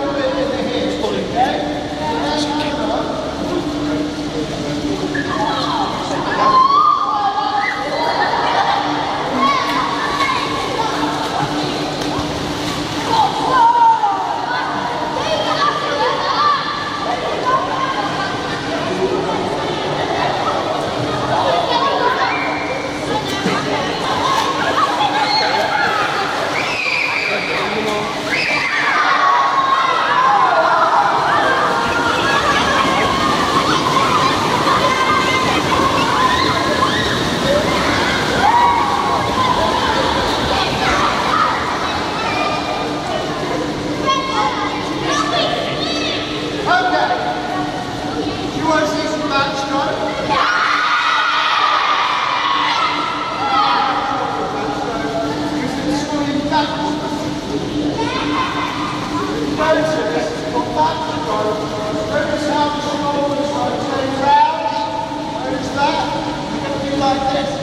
Como like this.